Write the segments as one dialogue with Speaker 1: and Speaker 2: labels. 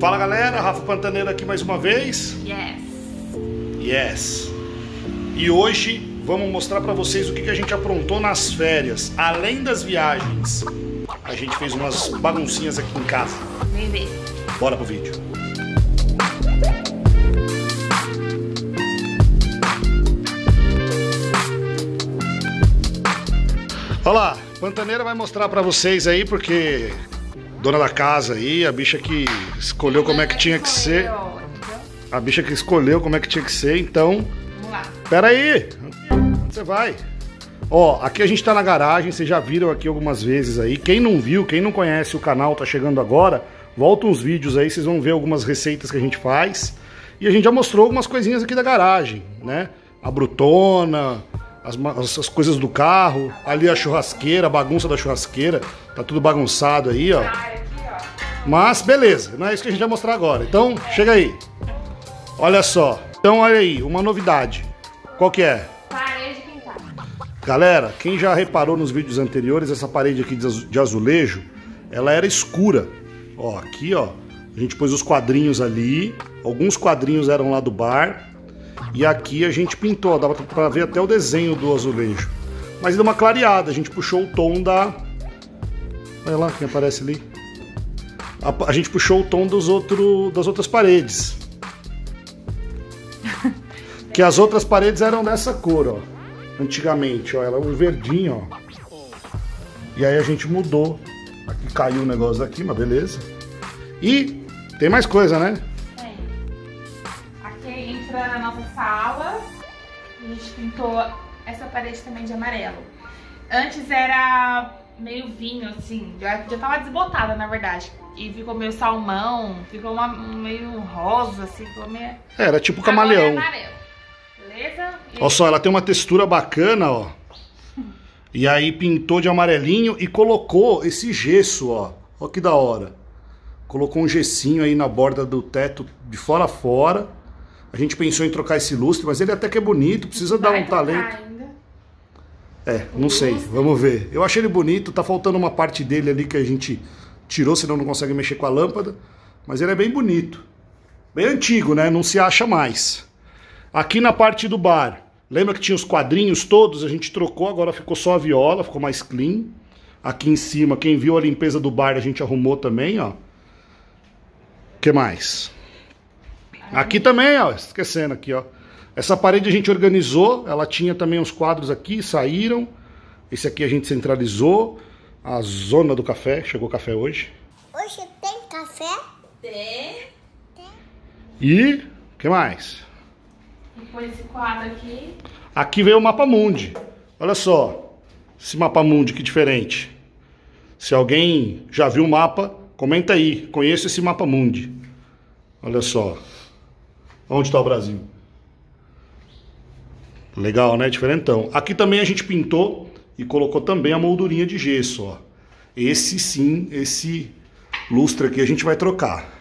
Speaker 1: Fala galera, Rafa Pantaneiro aqui mais uma vez.
Speaker 2: Yes.
Speaker 1: Yes. E hoje vamos mostrar para vocês o que, que a gente aprontou nas férias. Além das viagens, a gente fez umas baguncinhas aqui em casa.
Speaker 2: Vem ver.
Speaker 1: Bora pro vídeo. Olha lá, Pantaneira vai mostrar pra vocês aí, porque dona da casa aí, a bicha que escolheu como é que tinha que ser. A bicha que escolheu como é que tinha que ser, então.
Speaker 2: Vamos lá.
Speaker 1: Pera aí! Onde você vai? Ó, aqui a gente tá na garagem, vocês já viram aqui algumas vezes aí. Quem não viu, quem não conhece o canal, tá chegando agora, volta uns vídeos aí, vocês vão ver algumas receitas que a gente faz. E a gente já mostrou algumas coisinhas aqui da garagem, né? A brutona, as, as- as coisas do carro, ali a churrasqueira, a bagunça da churrasqueira, tá tudo bagunçado aí, ó. Mas beleza, não é isso que a gente vai mostrar agora. Então, chega aí. Olha só. Então, olha aí, uma novidade. Qual que é?
Speaker 2: Parede pintada.
Speaker 1: Galera, quem já reparou nos vídeos anteriores, essa parede aqui de azulejo, ela era escura. Ó, aqui, ó, a gente pôs os quadrinhos ali, alguns quadrinhos eram lá do bar, e aqui a gente pintou, dava pra ver até o desenho do azulejo. Mas deu uma clareada, a gente puxou o tom da... Olha lá quem aparece ali. A, a gente puxou o tom dos outro, das outras paredes. Que as outras paredes eram dessa cor, ó. Antigamente, ó. Ela é um verdinho, ó. E aí a gente mudou. Aqui caiu o negócio daqui, mas beleza. E tem mais coisa, né?
Speaker 2: Nossa sala. A gente pintou essa parede também de amarelo. Antes era meio vinho, assim. Já, já tava desbotada, na verdade. E ficou meio salmão, ficou uma- um meio rosa, assim, ficou meio.
Speaker 1: É, Era tipo
Speaker 2: Agora
Speaker 1: camaleão.
Speaker 2: É amarelo. Beleza? E-
Speaker 1: Olha só, ela tem uma textura bacana, ó. E aí pintou de amarelinho e colocou esse gesso, ó. Ó que da hora. Colocou um gessinho aí na borda do teto de fora a fora. A gente pensou em trocar esse lustre, mas ele até que é bonito, precisa dar
Speaker 2: Vai
Speaker 1: um
Speaker 2: trocar
Speaker 1: talento.
Speaker 2: Ainda.
Speaker 1: É, não sei, vamos ver. Eu achei ele bonito, tá faltando uma parte dele ali que a gente tirou, senão não consegue mexer com a lâmpada. Mas ele é bem bonito. Bem antigo, né? Não se acha mais. Aqui na parte do bar, lembra que tinha os quadrinhos todos? A gente trocou, agora ficou só a viola, ficou mais clean. Aqui em cima, quem viu a limpeza do bar, a gente arrumou também, ó. O que mais? Aqui também, ó, esquecendo aqui, ó. Essa parede a gente organizou, ela tinha também uns quadros aqui, saíram. Esse aqui a gente centralizou. A zona do café, chegou café hoje.
Speaker 3: Hoje tem café?
Speaker 2: Tem.
Speaker 1: E o que mais?
Speaker 2: E põe esse quadro aqui.
Speaker 1: Aqui veio o mapa mundi. Olha só, esse mapa mundi que diferente. Se alguém já viu o mapa, comenta aí. Conheço esse mapa mundi. Olha só. Onde está o Brasil? Legal, né? Diferentão. Aqui também a gente pintou e colocou também a moldurinha de gesso, ó. Esse sim, esse lustre aqui a gente vai trocar.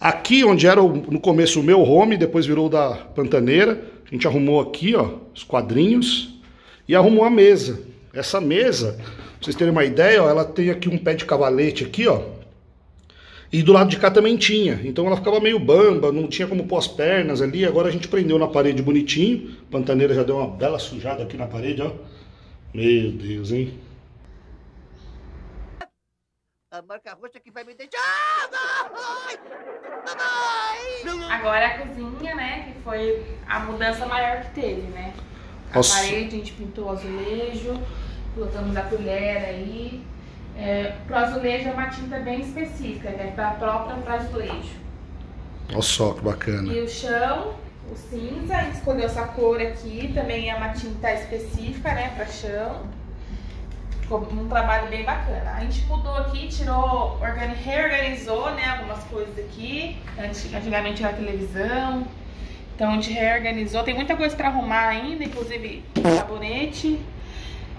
Speaker 1: Aqui onde era o- no começo o meu home, depois virou da Pantaneira, a gente arrumou aqui, ó, os quadrinhos e arrumou a mesa. Essa mesa, pra vocês terem uma ideia, ó, ela tem aqui um pé de cavalete aqui, ó. E do lado de cá também tinha. Então ela ficava meio bamba, não tinha como pôr as pernas ali. Agora a gente prendeu na parede bonitinho. Pantaneira já deu uma bela sujada aqui na parede, ó. Meu Deus, hein?
Speaker 4: A marca roxa que vai me deixar. Ah.
Speaker 2: Agora a cozinha, né? Que foi a mudança maior que teve, né? A
Speaker 1: Nossa.
Speaker 2: parede a gente pintou azulejo, colocamos a colher aí. É, pro azulejo é uma tinta bem específica, que é pra própria para azulejo.
Speaker 1: Olha só que bacana.
Speaker 2: E o chão, o cinza, a gente escolheu essa cor aqui, também é uma tinta específica, né, pra chão. Ficou um trabalho bem bacana. A gente mudou aqui, tirou, organi- reorganizou, né, algumas coisas aqui. Antes- Antigamente era televisão. Então a gente reorganizou. Tem muita coisa pra arrumar ainda, inclusive sabonete.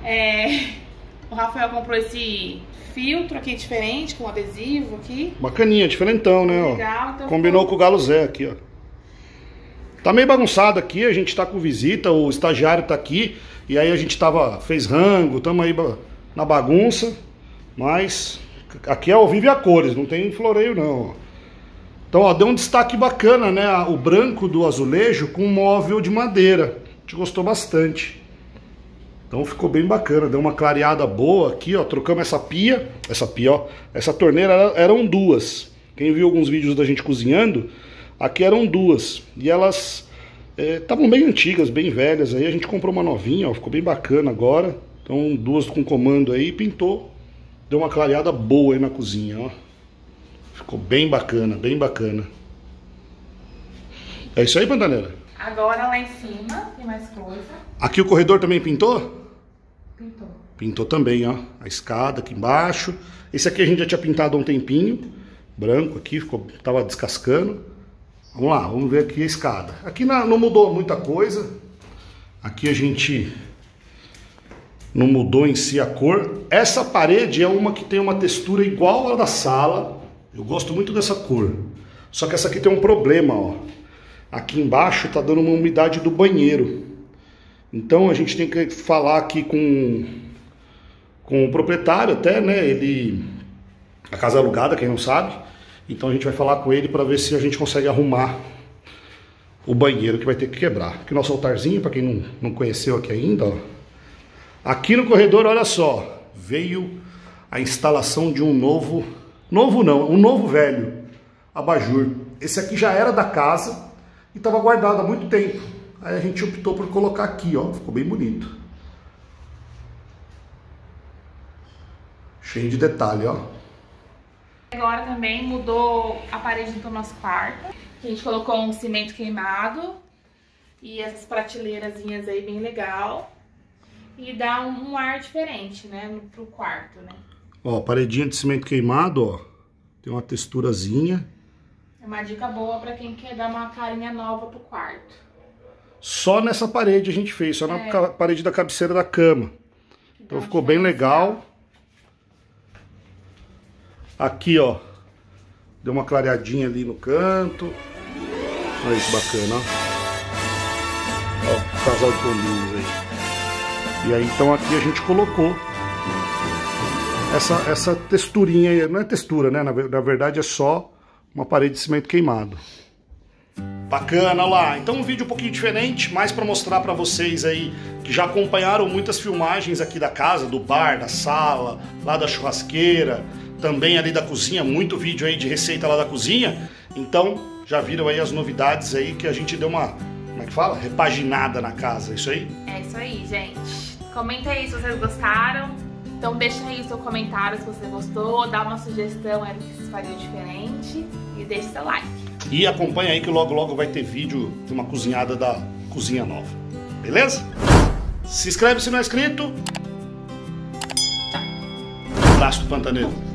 Speaker 2: É, o Rafael comprou esse filtro aqui diferente, com adesivo aqui.
Speaker 1: Bacaninha, diferentão, né?
Speaker 2: Legal, então
Speaker 1: Combinou
Speaker 2: ficou-
Speaker 1: com o Galo Zé aqui, ó. Tá meio bagunçado aqui, a gente tá com visita, o estagiário tá aqui, e aí a gente tava, fez rango, tamo aí na bagunça, mas aqui é ao vivo e a cores, não tem floreio não. ó. Então, ó, deu um destaque bacana, né? O branco do azulejo com móvel de madeira. A gente gostou bastante. Então ficou bem bacana, deu uma clareada boa aqui, ó. Trocamos essa pia, essa pia, ó. Essa torneira eram duas. Quem viu alguns vídeos da gente cozinhando, aqui eram duas. E elas estavam é, bem antigas, bem velhas. Aí a gente comprou uma novinha, ó. Ficou bem bacana agora. Então duas com comando aí, pintou. Deu uma clareada boa aí na cozinha, ó. Ficou bem bacana, bem bacana. É isso aí, Pantaneira?
Speaker 2: Agora lá em cima tem mais coisa.
Speaker 1: Aqui o corredor também pintou?
Speaker 2: Pintou.
Speaker 1: Pintou também, ó. A escada aqui embaixo. Esse aqui a gente já tinha pintado há um tempinho. Branco aqui, ficou, tava descascando. Vamos lá, vamos ver aqui a escada. Aqui não mudou muita coisa. Aqui a gente não mudou em si a cor. Essa parede é uma que tem uma textura igual à da sala. Eu gosto muito dessa cor. Só que essa aqui tem um problema, ó. Aqui embaixo tá dando uma umidade do banheiro. Então a gente tem que falar aqui com, com o proprietário até, né? Ele. A casa é alugada, quem não sabe. Então a gente vai falar com ele para ver se a gente consegue arrumar o banheiro que vai ter que quebrar. Aqui nosso altarzinho, para quem não, não conheceu aqui ainda, ó. Aqui no corredor, olha só, veio a instalação de um novo Novo não, um novo velho abajur. Esse aqui já era da casa e estava guardado há muito tempo. Aí a gente optou por colocar aqui, ó, ficou bem bonito. Cheio de detalhe, ó.
Speaker 2: Agora também mudou a parede do nosso quarto. A gente colocou um cimento queimado e essas prateleirazinhas aí bem legal. E dá um, um ar diferente, né, pro quarto, né?
Speaker 1: Ó, paredinha de cimento queimado, ó. Tem uma texturazinha.
Speaker 2: É uma dica boa para quem quer dar uma carinha nova pro quarto.
Speaker 1: Só nessa parede a gente fez, só é. na parede da cabeceira da cama. Então, então ficou bem legal. Aqui, ó. Deu uma clareadinha ali no canto. Olha isso, bacana, ó. Ó, o casal de pombinhos aí. E aí, então, aqui a gente colocou essa, essa texturinha, não é textura, né? Na, na verdade é só uma parede de cimento queimado. Bacana, lá. Então um vídeo um pouquinho diferente, mais para mostrar para vocês aí que já acompanharam muitas filmagens aqui da casa, do bar, da sala, lá da churrasqueira, também ali da cozinha, muito vídeo aí de receita lá da cozinha. Então já viram aí as novidades aí que a gente deu uma, como é que fala? Repaginada na casa, é isso aí?
Speaker 2: É isso aí, gente. Comenta aí se vocês gostaram. Então deixa aí o seu comentário se você gostou, dá uma sugestão aí do que vocês fariam diferente e deixa seu like.
Speaker 1: E acompanha aí que logo logo vai ter vídeo de uma cozinhada da cozinha nova. Beleza? Se inscreve se não é inscrito. Um abraço do Pantaneiro.